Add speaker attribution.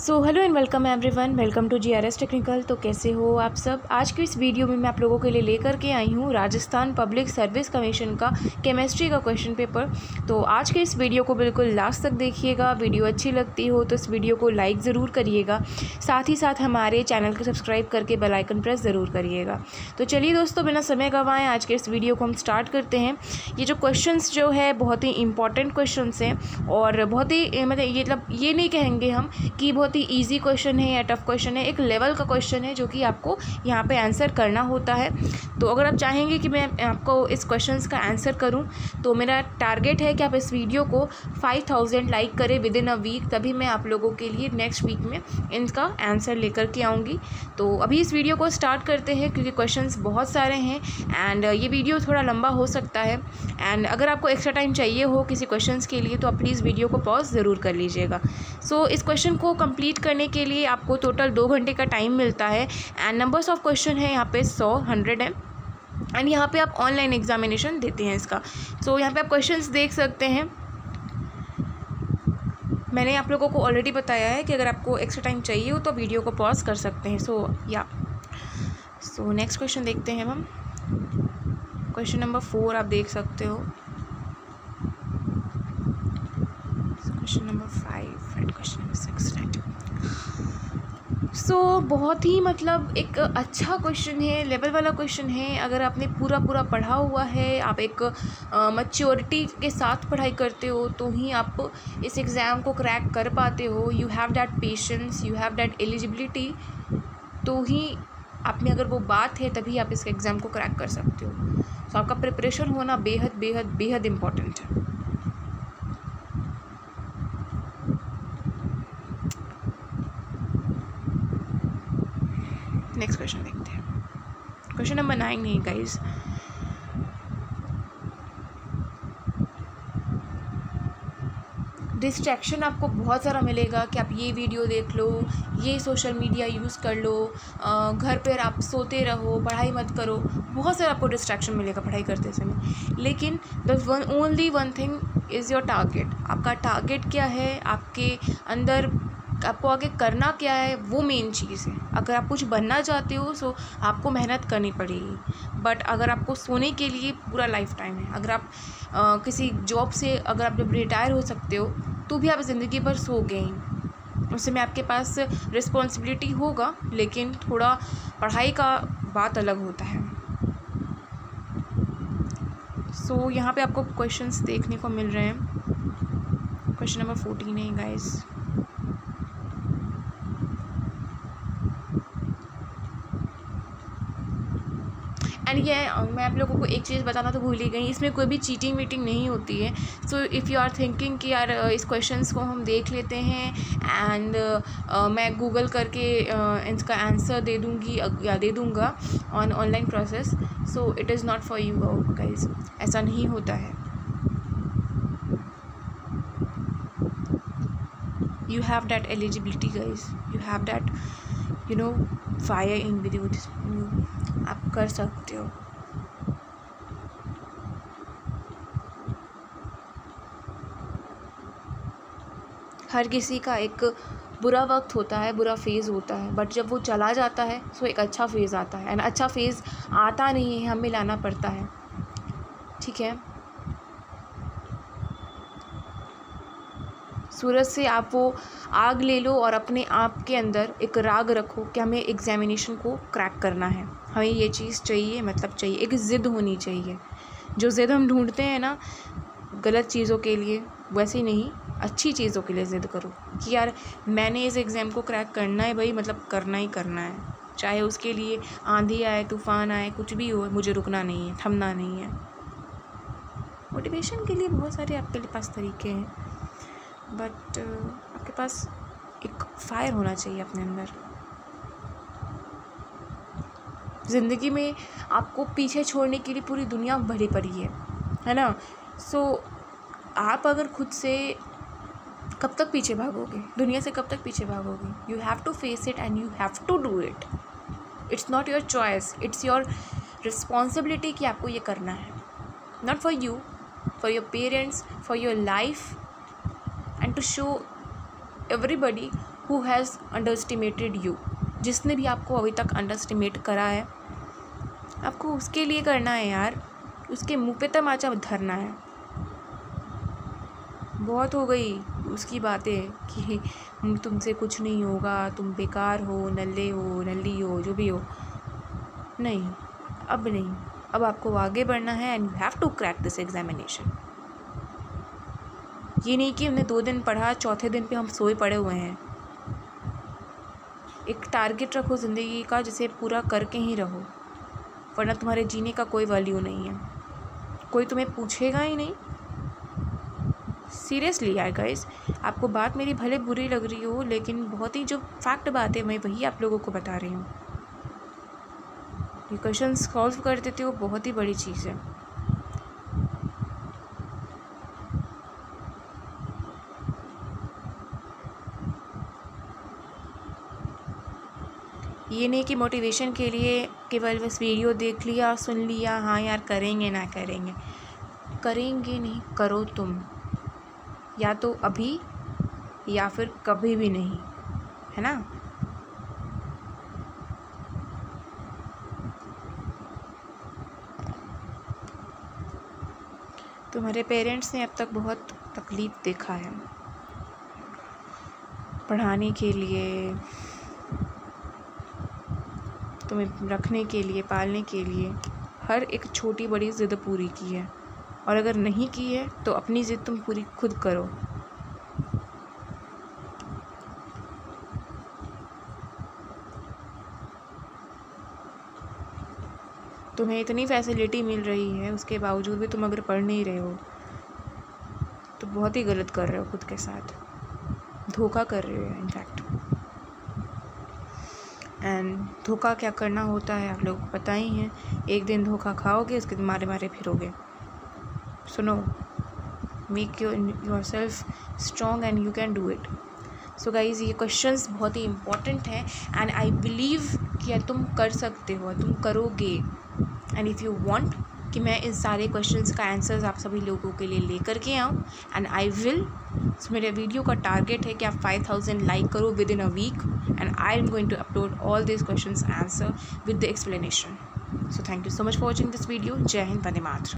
Speaker 1: So hello and welcome everyone welcome to G R S technical तो कैसे हो आप सब? आज की इस वीडियो में मैं आप लोगों के लिए लेकर के आई हूँ राजस्थान पब्लिक सर्विस कमीशन का केमिस्ट्री का क्वेश्चन पेपर तो आज के इस वीडियो को बिल्कुल लास्ट तक देखिएगा। वीडियो अच्छी लगती हो तो इस वीडियो को लाइक ज़रूर करिएगा। साथ ही साथ हमारे चैनल को सब्सक्राइब करके बेलाइकन प्रेस ज़रूर करिएगा। तो चलिए दोस्तों, बिना समय गंवाएँ आज के इस वीडियो को हम स्टार्ट करते हैं। ये जो क्वेश्चन जो है, बहुत ही इंपॉर्टेंट क्वेश्चन हैं और बहुत ही मतलब ये मतलब ये नहीं कहेंगे हम कि बहुत ही ईजी क्वेश्चन है या टफ़ क्वेश्चन है एक लेवल का क्वेश्चन है जो कि आपको यहाँ पे आंसर करना होता है। तो अगर आप चाहेंगे कि मैं आपको इस क्वेश्चन का आंसर करूँ तो मेरा टारगेट है कि आप इस वीडियो को फाइव थाउज़ेंड लाइक करें विद इन अ वीक तभी मैं आप लोगों के लिए नेक्स्ट वीक में इनका आंसर लेकर के आऊँगी। तो अभी इस वीडियो को स्टार्ट करते हैं क्योंकि क्वेश्चन बहुत सारे हैं एंड ये वीडियो थोड़ा लंबा हो सकता है। एंड अगर आपको एक्स्ट्रा टाइम चाहिए हो किसी क्वेश्चन के लिए तो आप प्लीज़ वीडियो को पॉज ज़रूर कर लीजिएगा। सो so, इस क्वेश्चन को कंप्लीट करने के लिए आपको टोटल दो घंटे का टाइम मिलता है। एंड नंबर्स ऑफ़ क्वेश्चन है यहाँ पे सौ हंड्रेड है। एंड यहाँ पे आप ऑनलाइन एग्जामिनेशन देते हैं इसका। सो so, यहाँ पे आप क्वेश्चंस देख सकते हैं। मैंने आप लोगों को ऑलरेडी बताया है कि अगर आपको एक्स्ट्रा टाइम चाहिए हो तो वीडियो को पॉज कर सकते हैं। सो या सो नेक्स्ट क्वेश्चन देखते हैं हम। क्वेश्चन नंबर फोर आप देख सकते हो। Question number five and question number six right so बहुत ही मतलब एक अच्छा क्वेश्चन है लेवल वाला क्वेश्चन है। अगर आपने पूरा पूरा पढ़ा हुआ है, आप एक मच्योरिटी के साथ पढ़ाई करते हो तो ही आप इस एग्ज़ाम को क्रैक कर पाते हो। You have that patience you have that eligibility तो ही आप में अगर वो बात है, तभी आप इस एग्ज़ाम को क्रैक कर सकते हो। तो आपका प्रिपरेशन होना बेहद बेहद बेहद इंपॉर्टेंट है। नेक्स्ट क्वेश्चन देखते हैं। क्वेश्चन नंबर नाइन नहीं गाइज़ डिस्ट्रैक्शन आपको बहुत सारा मिलेगा कि आप ये वीडियो देख लो, ये सोशल मीडिया यूज़ कर लो घर पर आप सोते रहो, पढ़ाई मत करो। बहुत सारा आपको डिस्ट्रैक्शन मिलेगा पढ़ाई करते समय। लेकिन the one only one thing is your target आपका टारगेट क्या है? आपके अंदर आपको आगे करना क्या है वो मेन चीज़ है। अगर आप कुछ बनना चाहते हो सो आपको मेहनत करनी पड़ेगी। बट अगर आपको सोने के लिए पूरा लाइफ टाइम है अगर आप आ, किसी जॉब से अगर आप जब रिटायर हो सकते हो तो भी आप ज़िंदगी भर सो गए उस समय आपके पास रिस्पॉन्सिबिलिटी होगा लेकिन थोड़ा पढ़ाई का बात अलग होता है। सो so, यहाँ पे आपको क्वेश्चंस देखने को मिल रहे हैं। क्वेश्चन नंबर फोर्टीन है गाइस एंड ये मैं आप लोगों को एक चीज़ बताना तो भूल ही गई इसमें कोई भी चीटिंग वीटिंग नहीं होती है। So if you are thinking कि यार इस क्वेश्चन को हम देख लेते हैं एंड uh, मैं गूगल करके uh, इसका आंसर दे दूँगी या दे दूँगा on online process so it is not for you guys ऐसा नहीं होता है। You have that eligibility guys you have that you know, fire in with you आप कर सकते हो। हर किसी का एक बुरा वक्त होता है, बुरा फ़ेज़ होता है बट जब वो चला जाता है तो एक अच्छा फ़ेज़ आता है। एंड अच्छा फ़ेज़ आता नहीं है, हमें लाना पड़ता है। ठीक है? सूरज से आप वो आग ले लो और अपने आप के अंदर एक राग रखो कि हमें एग्ज़ामिनेशन को क्रैक करना है। हमें ये चीज़ चाहिए मतलब चाहिए, एक ज़िद होनी चाहिए। जो ज़िद हम ढूंढते हैं ना, गलत चीज़ों के लिए, वैसे ही नहीं, अच्छी चीज़ों के लिए ज़िद करो कि यार मैंने इस एग्ज़ाम को क्रैक करना है भाई मतलब करना ही करना है। चाहे उसके लिए आंधी आए, तूफ़ान आए, कुछ भी हो, मुझे रुकना नहीं है, थमना नहीं है। मोटिवेशन के लिए बहुत सारे आपके पास तरीके हैं। बट uh, आपके पास एक फायर होना चाहिए अपने अंदर। ज़िंदगी में आपको पीछे छोड़ने के लिए पूरी दुनिया भरी पड़ी है है ना? सो so, आप अगर खुद से कब तक पीछे भागोगे? दुनिया से कब तक पीछे भागोगे? You have to face it and you have to do it it's not your choice it's your responsibility कि आपको ये करना है। Not for you for your parents for your life to show everybody who has underestimated you जिसने भी आपको अभी तक अंडर एस्टिमेट करा है। आपको उसके लिए करना है यार। उसके मुँह पे तमाचा धरना है। बहुत हो गई उसकी बातें कि तुमसे कुछ नहीं होगा, तुम बेकार हो, नल्ले हो, नल्ली हो, जो भी हो। नहीं, अब नहीं। अब आपको आगे बढ़ना है and you have to crack this examination ये नहीं कि हमने दो दिन पढ़ा, चौथे दिन पे हम सोए पड़े हुए हैं। एक टारगेट रखो ज़िंदगी का, जिसे पूरा करके ही रहो, वरना तुम्हारे जीने का कोई वैल्यू नहीं है। कोई तुम्हें पूछेगा ही नहीं। सीरियसली यार गाइस आपको बात मेरी भले बुरी लग रही हो, लेकिन बहुत ही जो फैक्ट बात है, मैं वही आप लोगों को बता रही हूँ। ये क्वेश्चन सॉल्व कर देते हो, बहुत ही बड़ी चीज़ है। ये नहीं कि मोटिवेशन के लिए केवल बस वीडियो देख लिया, सुन लिया हाँ यार करेंगे ना करेंगे। करेंगे नहीं, करो तुम। या तो अभी या फिर कभी भी नहीं, है ना? तुम्हारे पेरेंट्स ने अब तक बहुत तकलीफ़ देखा है। पढ़ाने के लिए तुम्हें रखने के लिए, पालने के लिए हर एक छोटी बड़ी ज़िद पूरी की है। और अगर नहीं की है तो अपनी ज़िद तुम पूरी खुद करो। तुम्हें इतनी फैसिलिटी मिल रही है, उसके बावजूद भी तुम अगर पढ़ नहीं रहे हो तो बहुत ही गलत कर रहे हो खुद के साथ। धोखा कर रहे हो इनफैक्ट एंड धोखा क्या करना होता है, आप लोग पता ही हैं। एक दिन धोखा खाओगे, उसके दिन मारे मारे फिरोगे। सुनो make your yourself strong and you can do it so guys ये क्वेश्चन बहुत ही इंपॉर्टेंट हैं। एंड आई बिलीव कि तुम कर सकते हो, तुम करोगे। एंड इफ़ यू वॉन्ट कि मैं इन सारे क्वेश्चन का आंसर्स आप सभी लोगों के लिए लेकर के आऊँ। एंड आई विल मेरे वीडियो का टारगेट है कि आप फाइव थाउज़ेंड लाइक करो within a week and I am going to upload all this question answer with the explanation so thank you so much for watching this video जय हिंद वंदे मातरम